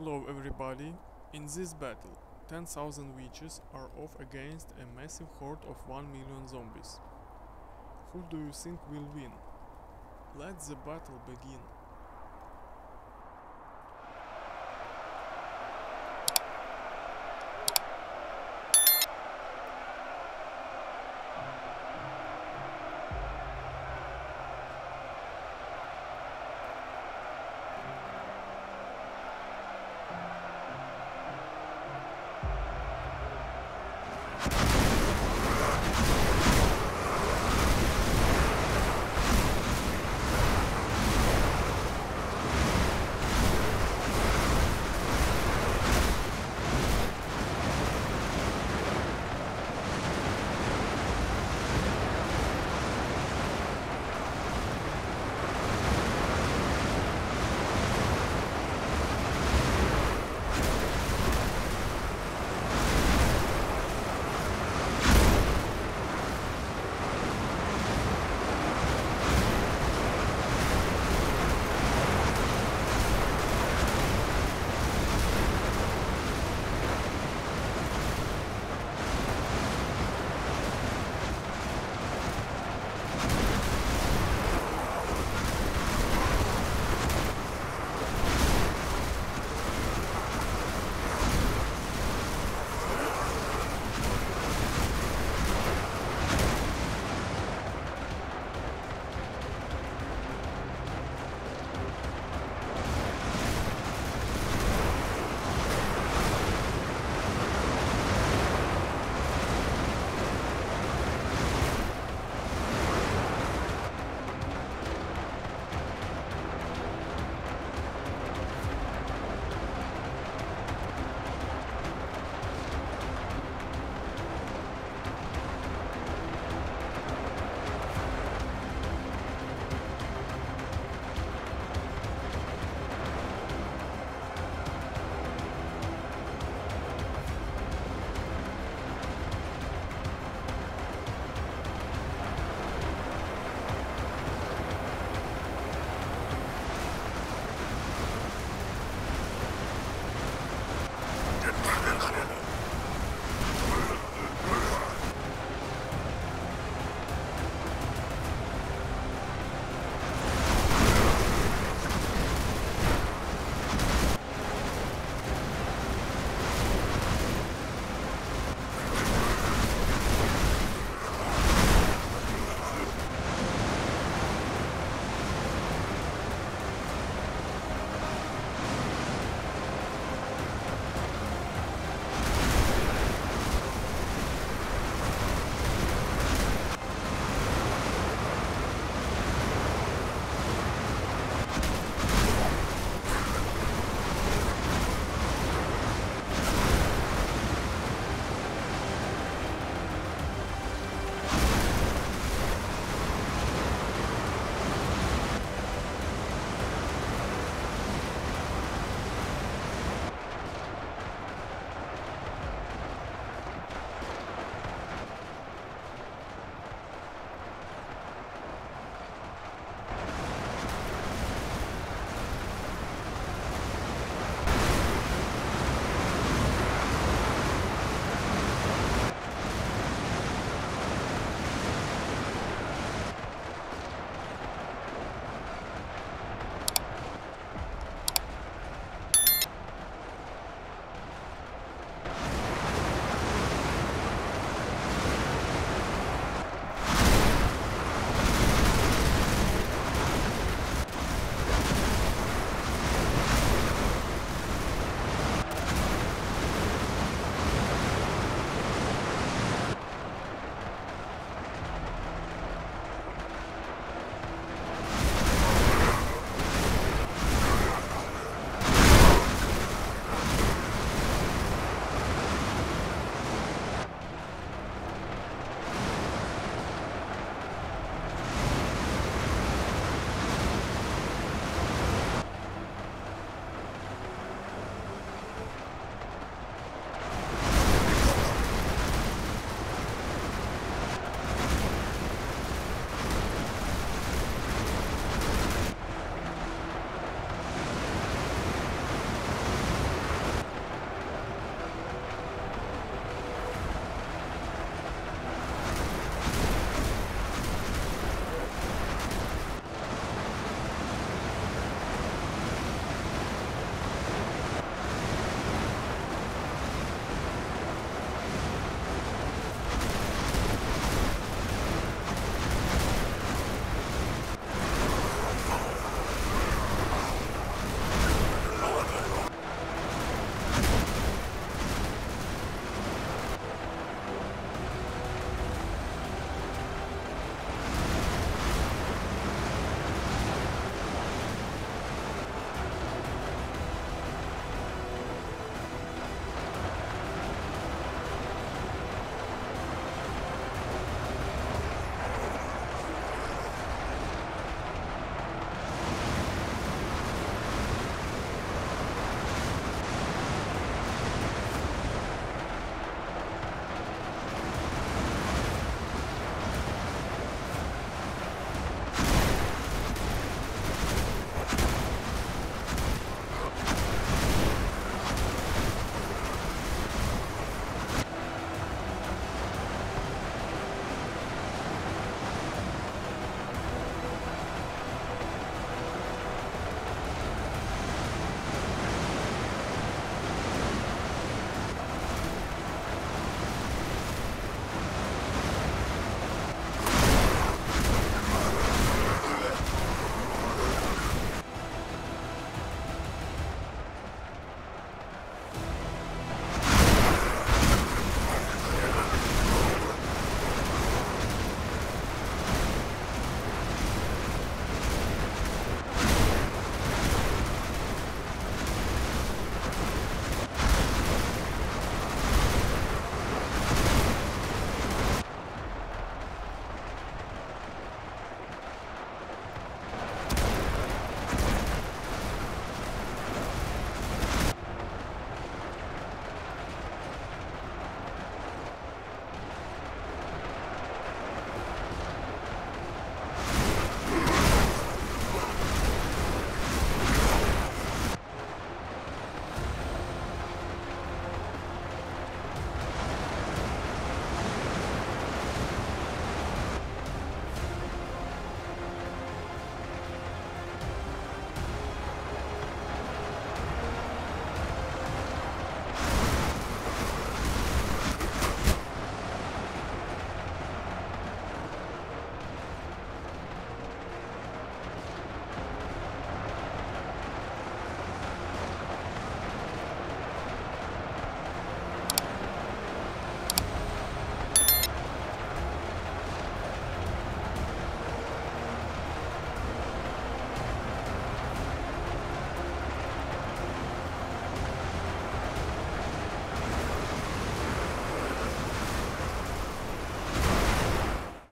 Hello everybody. In this battle, 10,000 witches are off against a massive horde of 1 million zombies. Who do you think will win? Let the battle begin.